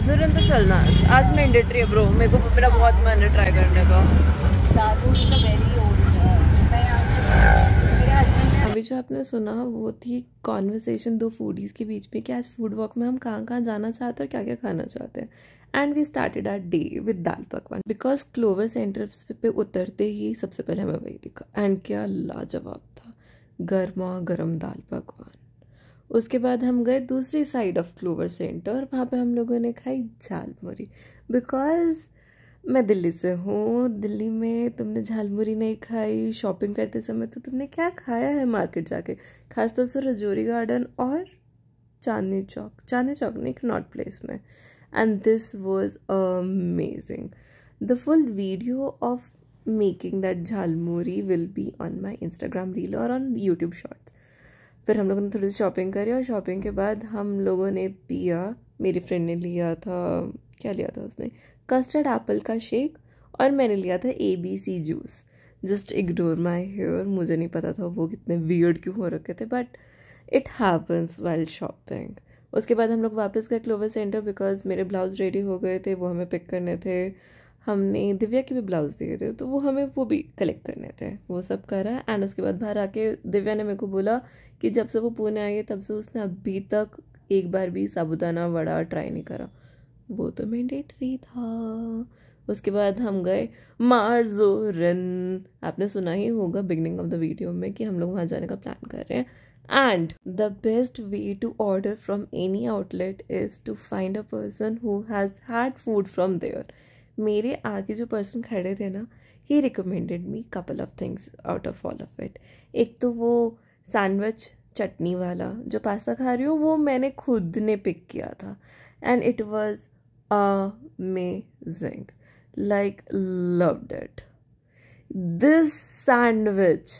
मार्जोरन तो चलना आज आज मैंडेटरी है। ब्रो मेरे को मेरा बहुत मन है ट्राई करने का। अभी जो आपने सुना, वो थी कॉन्वर्सेशन दो फूडीज़ के बीच में कि आज फ़ूड वॉक में हम कहाँ कहाँ जाना चाहते हैं और क्या क्या खाना चाहते हैं। And we started our day with dal pakwan. Because Clover centre पे उतरते ही सबसे पहले हमें वही दिखा। एंड क्या लाजवाब था। गर्मा गर्म दाल पकवान। उसके बाद हम गए दूसरी साइड ऑफ़ क्लोवर सेंटर और वहाँ पे हम लोगों ने खाई झालमुरी बिकॉज़ मैं दिल्ली से हूँ, दिल्ली में तुमने झालमुरी नहीं खाई शॉपिंग करते समय तो तुमने क्या खाया है मार्केट जाके? खासतौर से रजौरी गार्डन और चांदनी चौक। चांदनी चौक नहीं नॉट प्लेस में। And this was amazing the full video of making that jhalmuri will be on my Instagram reel और ऑन यूट्यूब शॉर्ट्स फिर हम लोगों ने थोड़ी सी शॉपिंग करी और शॉपिंग के बाद हम लोगों ने पिया। मेरी फ्रेंड ने लिया था। क्या लिया था उसने? कस्टर्ड एप्पल का शेक और मैंने लिया था A B C juice just ignore my hair मुझे नहीं पता था वो कितने वियर्ड क्यों हो रखे थे but it happens well shopping उसके बाद हम लोग वापस गए क्लोवर सेंटर बिकॉज़ मेरे ब्लाउज रेडी हो गए थे, वो हमें पिक करने थे। हमने दिव्या के भी ब्लाउज दिए थे तो वो हमें वो भी कलेक्ट करने थे। वो सब करा एंड उसके बाद बाहर आके दिव्या ने मेरे को बोला कि जब से वो पुणे आई है तब से उसने अभी तक एक बार भी साबुदाना वड़ा ट्राई नहीं करा। वो तो मैंडेटरी था। उसके बाद हम गए मार्जोरन। आपने सुना ही होगा बिगनिंग ऑफ़ द वीडियो में कि हम लोग वहाँ जाने का प्लान कर रहे हैं। And the best way to order from any outlet is to find a person who has had food from there मेरे आगे जो पर्सन खड़े थे ना ही recommended me couple of things out of all of it एक तो वो sandwich चटनी वाला जो पास्ता खा रही हूँ, वो मैंने खुद ने पिक किया था. And it was amazing like loved it this sandwich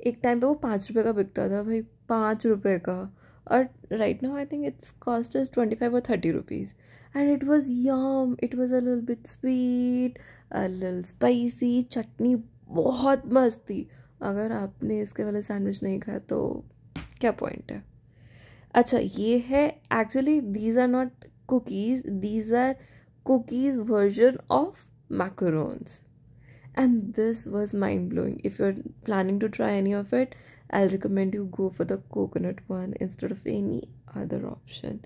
एक टाइम पे वो पाँच रुपये का बिकता था भाई, पाँच रुपये का. और right now I think it's cost is twenty five और thirty rupees and it was yum it was a लिल बिट स्वीट अ लिल स्पाइसी चटनी बहुत मस्त थी अगर आपने इसके वाले सैंडविच नहीं खाया तो क्या पॉइंट है अच्छा ये है actually these are not cookies these are cookies version of macarons and this was mind blowing if you're planning to try any of it i'll recommend you go for the coconut one instead of any other option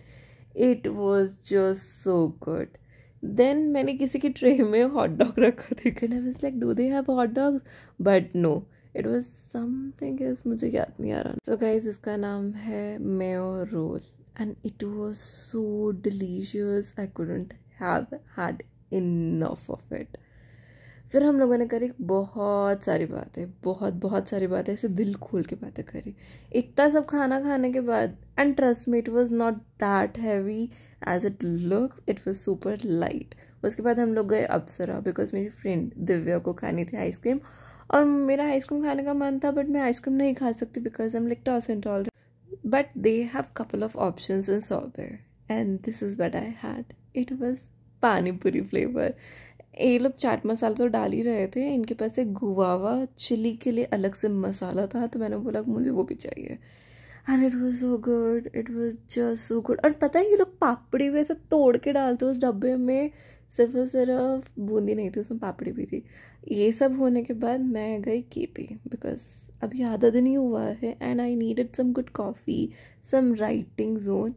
it was just so good then मैंने किसी की tray में hot dog रखा था and I was like do they have hot dogs but no it was something else मुझे याद नहीं आ रहा सो गाइस इसका नाम है mayo roll and it was so delicious i couldn't have had enough of it फिर हम लोगों ने करी बहुत सारी बातें, बहुत बहुत सारी बातें, ऐसे दिल खोल के बातें करी। इतना सब खाना खाने के बाद and trust me it was not that heavy as it looks it was super light उसके बाद हम लोग गए अप्सरा बिकॉज़ मेरी फ्रेंड दिव्या को खानी थी आइसक्रीम और मेरा आइसक्रीम खाने का मन था बट मैं आइसक्रीम नहीं खा सकती because I am lactose intolerant but they have couple of options in sorbet and this is what I had. It was puri flavor. ये लोग चाट मसाला तो डाल ही रहे थे, इनके पास एक गुवावा चिली के लिए अलग से मसाला था तो मैंने बोला, मुझे वो भी चाहिए. And it was so good it was just so good और पता है, ये लोग पापड़ी वैसे तोड़ के डालते उस डब्बे में सिर्फ़ और सिर्फ़ बूंदी नहीं थी, उसमें पापड़ी भी थी। ये सब होने के बाद मैं गई के पी बिकॉज़ अभी आधा दिन ही हुआ है and I needed some good coffee some writing zone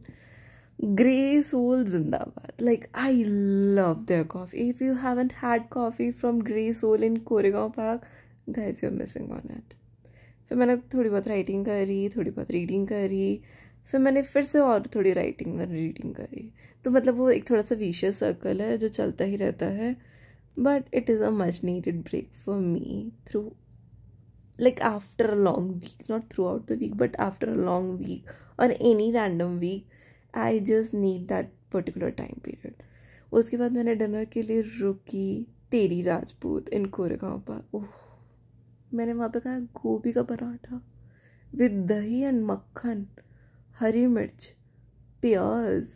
Grey Soul जिंदाबाद like I love their coffee if you haven't had coffee from Grey Soul in Koregaon Park guys you missing on it फिर मैंने थोड़ी बहुत writing करी, थोड़ी बहुत reading करी। फिर मैंने फिर से और थोड़ी राइटिंग और रीडिंग करी। तो मतलब वो एक थोड़ा सा विशियस सर्कल है जो चलता ही रहता है। But it is a much needed break for me through like after a long week not throughout the week but after a long week और any random week I just need that particular time period उसके बाद मैंने dinner के लिए रुकी तेरी राजपूत इन कोरेगांव पर। ओह, मैंने वहाँ पे कहा गोभी का पराठा विद दही एंड मक्खन, हरी मिर्च, प्याज,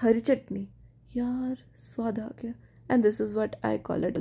हरी चटनी। यार, स्वाद आ गया। And this is what I call it